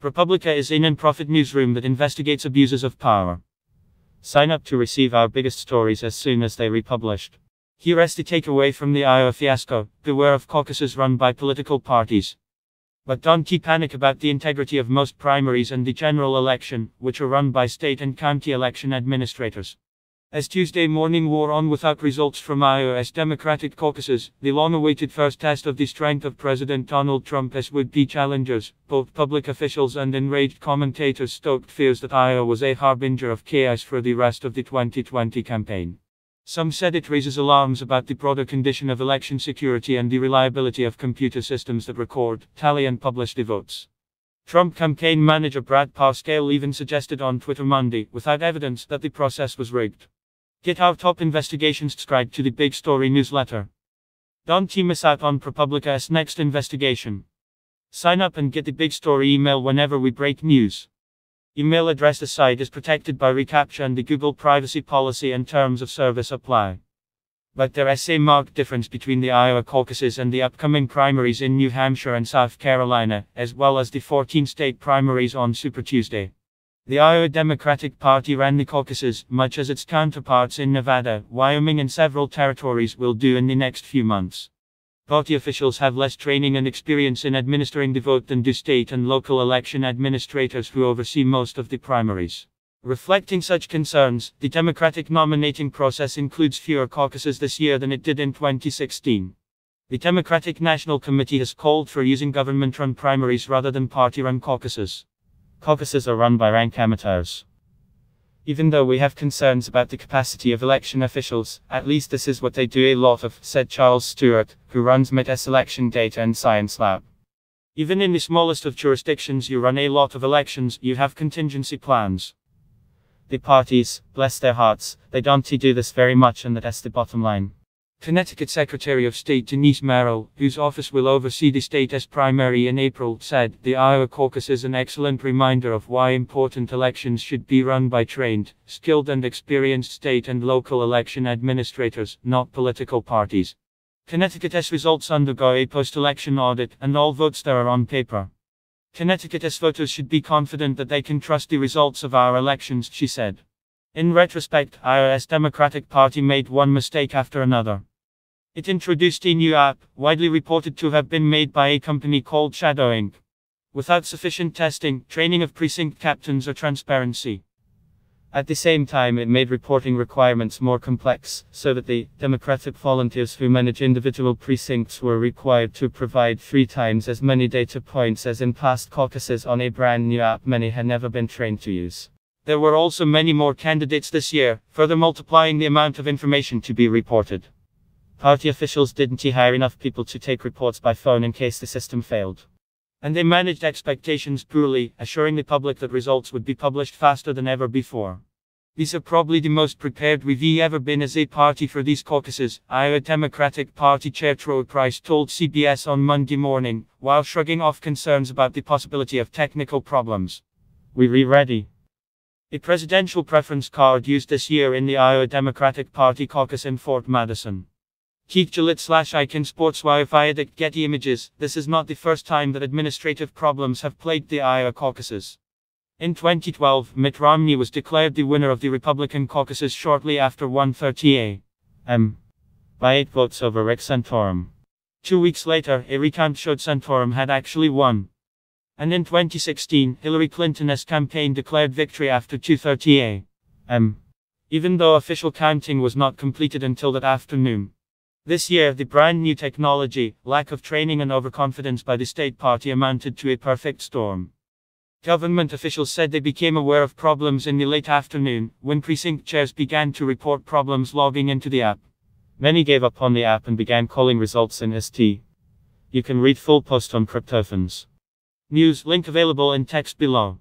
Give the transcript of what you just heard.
ProPublica is a non-profit newsroom that investigates abuses of power. Sign up to receive our biggest stories as soon as they republished. Here is the takeaway from the Iowa fiasco, beware of caucuses run by political parties. But don't keep panic about the integrity of most primaries and the general election, which are run by state and county election administrators. As Tuesday morning wore on without results from Iowa's Democratic caucuses, the long-awaited first test of the strength of President Donald Trump as would-be challengers, both public officials and enraged commentators stoked fears that Iowa was a harbinger of chaos for the rest of the 2020 campaign. Some said it raises alarms about the broader condition of election security and the reliability of computer systems that record, tally and publish the votes. Trump campaign manager Brad Parscale even suggested on Twitter Monday, without evidence, that the process was rigged. Get our top investigations subscribe to the Big Story newsletter. Don't miss out on ProPublica's next investigation. Sign up and get the Big Story email whenever we break news. Email address aside is protected by reCAPTCHA and the Google privacy policy and terms of service apply. But there is a marked difference between the Iowa caucuses and the upcoming primaries in New Hampshire and South Carolina, as well as the 14 state primaries on Super Tuesday. The Iowa Democratic Party ran the caucuses, much as its counterparts in Nevada, Wyoming and several territories will do in the next few months. Party officials have less training and experience in administering the vote than do state and local election administrators who oversee most of the primaries. Reflecting such concerns, the Democratic nominating process includes fewer caucuses this year than it did in 2016. The Democratic National Committee has called for using government run primaries rather than party run caucuses. Caucuses are run by rank amateurs. Even though we have concerns about the capacity of election officials, at least this is what they do a lot of, said Charles Stewart, who runs MIT's Election Data and Science Lab. Even in the smallest of jurisdictions you run a lot of elections, you have contingency plans. The parties, bless their hearts, they don't do this very much and that's the bottom line. Connecticut Secretary of State Denise Merrill, whose office will oversee the state's primary in April, said, The Iowa caucus is an excellent reminder of why important elections should be run by trained, skilled and experienced state and local election administrators, not political parties. Connecticut's results undergo a post-election audit, and all votes there are on paper. Connecticut's voters should be confident that they can trust the results of our elections, she said. In retrospect, Iowa's Democratic Party made one mistake after another. It introduced a new app, widely reported to have been made by a company called Shadow Inc. Without sufficient testing, training of precinct captains or transparency. At the same time it made reporting requirements more complex, so that the Democratic volunteers who manage individual precincts were required to provide three times as many data points as in past caucuses on a brand new app many had never been trained to use. There were also many more candidates this year, further multiplying the amount of information to be reported. Party officials didn't hire enough people to take reports by phone in case the system failed. And they managed expectations poorly, assuring the public that results would be published faster than ever before. These are probably the most prepared we've ever been as a party for these caucuses, Iowa Democratic Party Chair Troy Price told CBS on Monday morning, while shrugging off concerns about the possibility of technical problems. We're ready. A presidential preference card used this year in the Iowa Democratic Party caucus in Fort Madison. Keith Gillett slash Icon Sportswire at Getty Images, this is not the first time that administrative problems have plagued the Iowa caucuses. In 2012, Mitt Romney was declared the winner of the Republican caucuses shortly after 1:30 a.m. by 8 votes over Rick Santorum. Two weeks later, a recount showed Santorum had actually won. And in 2016, Hillary Clinton's campaign declared victory after 2:30 a.m. Um, even though official counting was not completed until that afternoon. This year, the brand new technology, lack of training and overconfidence by the state party amounted to a perfect storm. Government officials said they became aware of problems in the late afternoon, when precinct chairs began to report problems logging into the app. Many gave up on the app and began calling results in ST. You can read full post on Crypto Fans. News link available in text below.